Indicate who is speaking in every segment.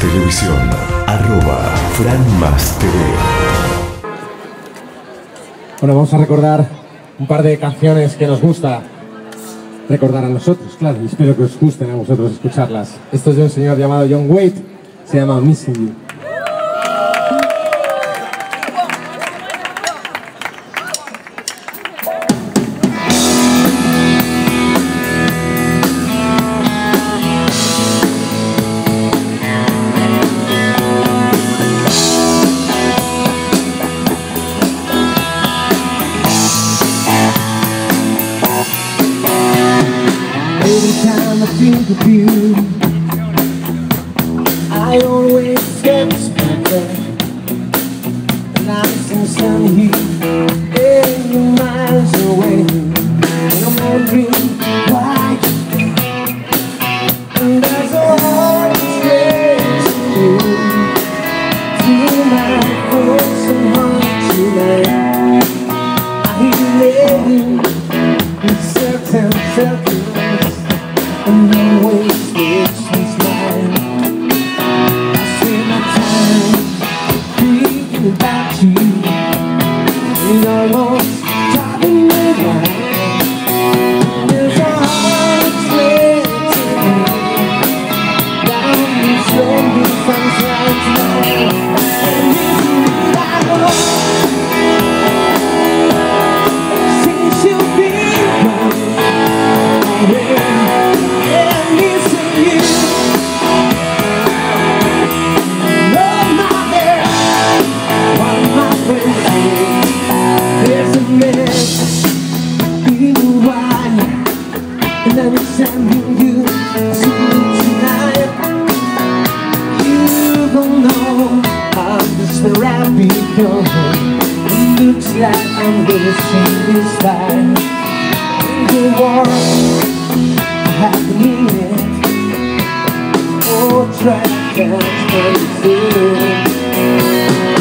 Speaker 1: Televisión, arroba Fran Más TV.
Speaker 2: Bueno, vamos a recordar un par de canciones que nos gusta recordar a nosotros, claro, y espero que os gusten a vosotros escucharlas. Esto es de un señor llamado John Waite, se llama Missing
Speaker 3: and we wait. this life The war Oh,
Speaker 2: track and spaces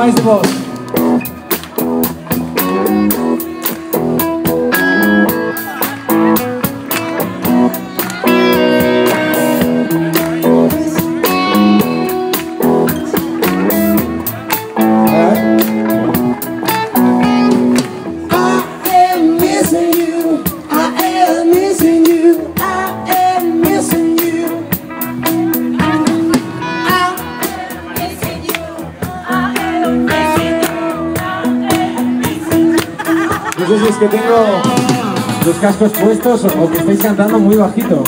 Speaker 2: mais de volta. los cascos puestos o que estéis cantando muy bajito.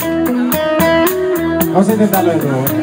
Speaker 4: Vamos a intentarlo de nuevo.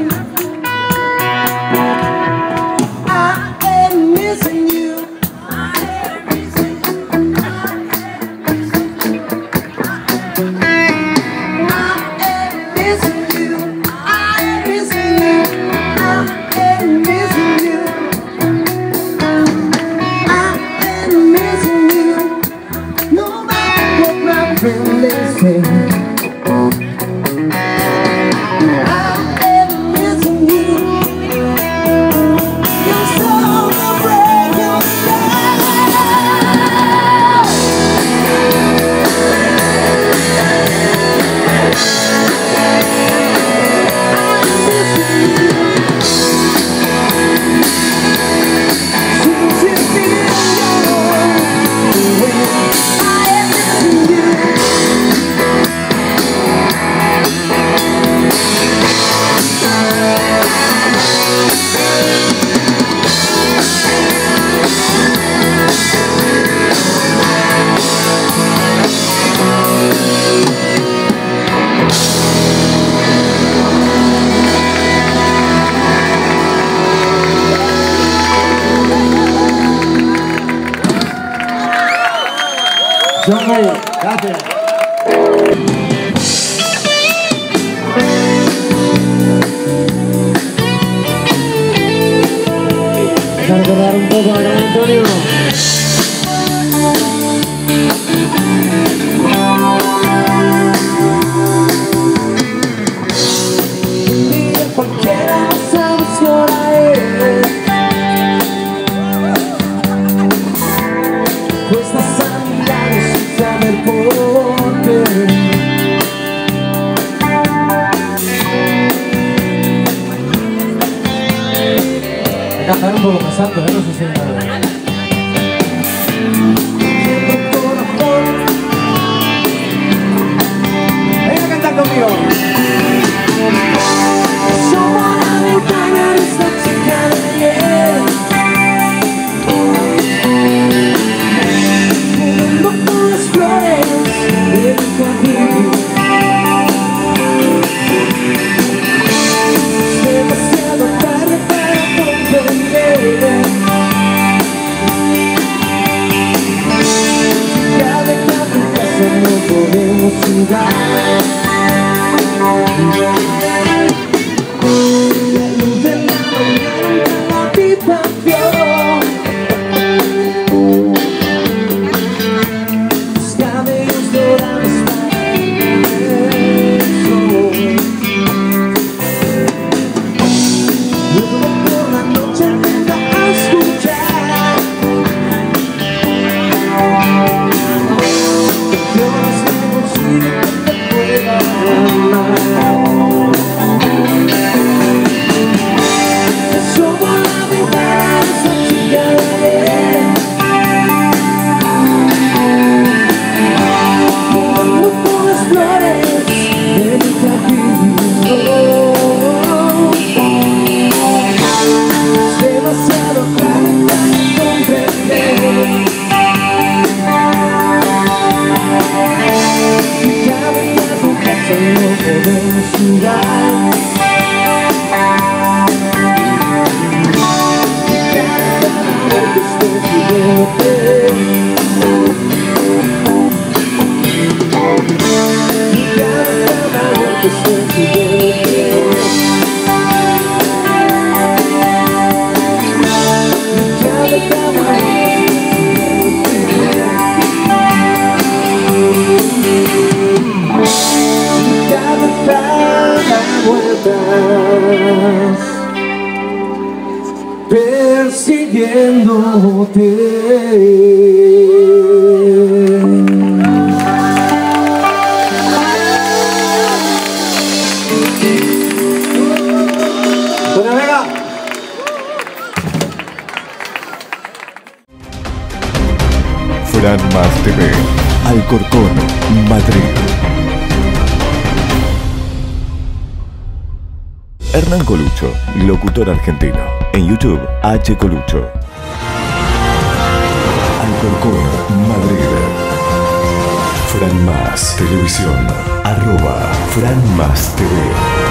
Speaker 4: Gracias. ustedes. Gracias. recordar un poco a Gran Antonio.
Speaker 2: 三个都 harus. también. Hernán Colucho, locutor argentino. En YouTube, H. Colucho. Alcorcón, Madrid. Fran Más Televisión. Arroba Fran Más TV.